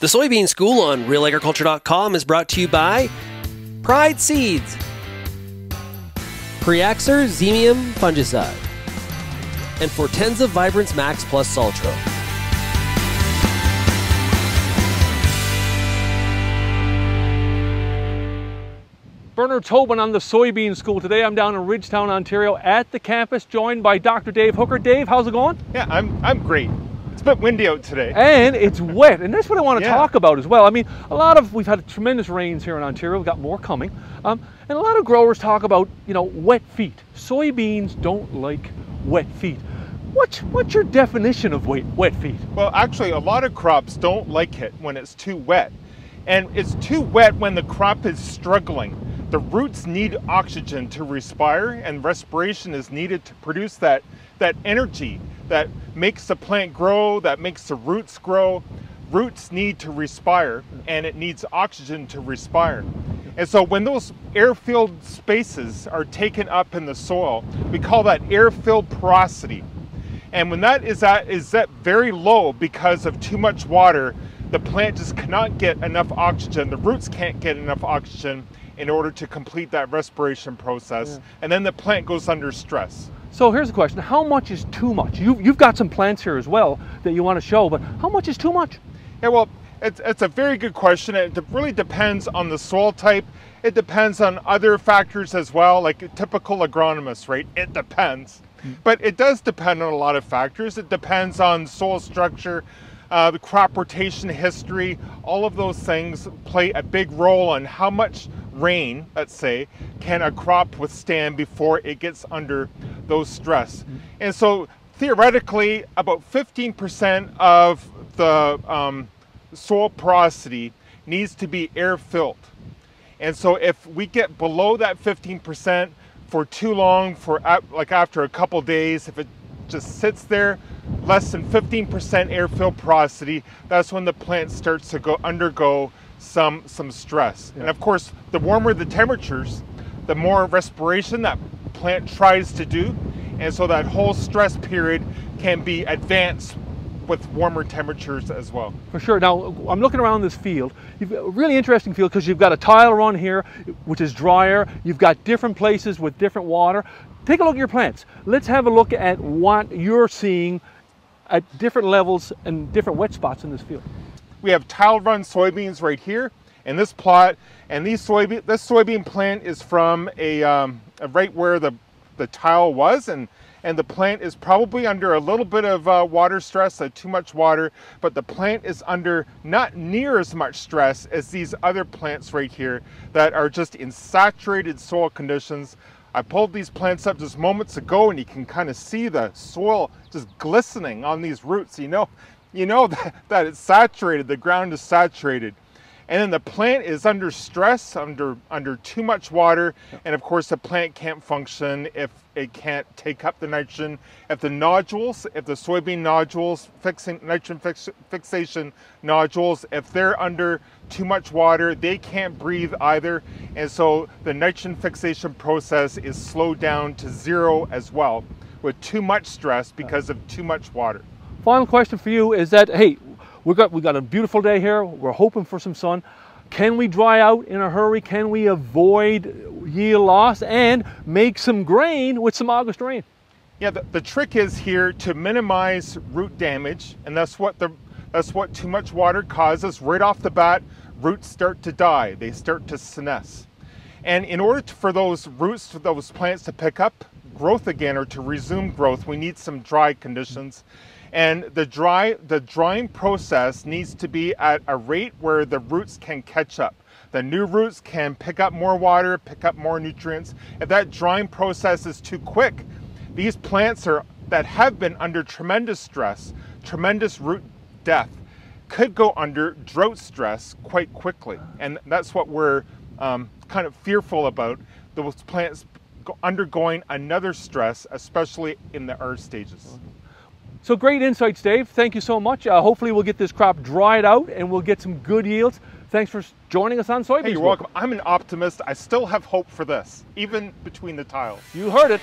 The Soybean School on realagriculture.com is brought to you by Pride Seeds, Priaxor Xemium Fungicide, and Fortenza Vibrance Maxx Plus Saltro. Bernard Tobin on the Soybean School. Today I'm down in Ridgetown, Ontario at the campus, joined by Dr. Dave Hooker. Dave, how's it going? Yeah, I'm, I'm great. It's a bit windy out today. And it's wet, and that's what I want to Yeah. talk about as well. I mean, a lot of, we've had tremendous rains here in Ontario, we've got more coming. Um, and a lot of growers talk about, you know, wet feet. Soybeans don't like wet feet. What's, what's your definition of wet, wet feet? Well, actually, a lot of crops don't like it when it's too wet. And it's too wet when the crop is struggling. The roots need oxygen to respire, and respiration is needed to produce that, that energy that makes the plant grow, that makes the roots grow. Roots need to respire, and it needs oxygen to respire. And so when those air-filled spaces are taken up in the soil, we call that air-filled porosity. And when that is at is at very low because of too much water, the plant just cannot get enough oxygen. The roots can't get enough oxygen in order to complete that respiration process. And then the plant goes under stress. So here's the question, how much is too much? You've, you've got some plants here as well that you want to show, but how much is too much? Yeah, well, it's, it's a very good question. It really depends on the soil type. It depends on other factors as well, like a typical agronomist, right? It depends. But it does depend on a lot of factors. It depends on soil structure, uh, the crop rotation history. All of those things play a big role on how much rain, let's say, can a crop withstand before it gets under those stress. And so theoretically, about 15% of the um, soil porosity needs to be air filled. And so if we get below that 15% for too long, for like after a couple days, if it just sits there, less than 15% air fill porosity, that's when the plant starts to go undergo some some stress. And of course, the warmer the temperatures, the more respiration that plant tries to do. And so that whole stress period can be advanced with warmer temperatures as well. For sure. Now, I'm looking around this field. You've got a really interesting field because you've got a tile run here, which is drier. You've got different places with different water. Take a look at your plants. Let's have a look at what you're seeing at different levels and different wet spots in this field. We have tile run soybeans right here in this plot, and these soybean this soybean plant is from a, um, right where the the tile was, and and the plant is probably under a little bit of uh, water stress, uh, too much water, but the plant is under not near as much stress as these other plants right here that are just in saturated soil conditions. I pulled these plants up just moments ago, and you can kind of see the soil just glistening on these roots. You know, you know that, that it's saturated. The ground is saturated and then the plant is under stress under under too much water. And of course the plant can't function if it can't take up the nitrogen. If the nodules if the soybean nodules fixing nitrogen fix, fixation nodules if they're under too much water they can't breathe either. And so the nitrogen fixation process is slowed down to zero as well with too much stress because of too much water. Final question for you is that, hey, we got, we got a beautiful day here. We're hoping for some sun. Can we dry out in a hurry? Can we avoid yield loss and make some grain with some August rain? Yeah, the, the trick is here to minimize root damage, and that's what the that's what too much water causes. Right off the bat, roots start to die. They start to senesce. And in order to, for those roots, for those plants to pick up growth again or to resume growth, we need some dry conditions. And the dry the drying process needs to be at a rate where the roots can catch up. The new roots can pick up more water, pick up more nutrients. If that drying process is too quick, these plants are that have been under tremendous stress, tremendous root death, could go under drought stress quite quickly, and that's what we're um, kind of fearful about. Those plants undergoing another stress, especially in the earth stages. So great insights, Dave. Thank you so much. Uh, hopefully we'll get this crop dried out and we'll get some good yields. Thanks for joining us on Soybeans. Hey, you're welcome. I'm an optimist. I still have hope for this, even between the tiles. You heard it.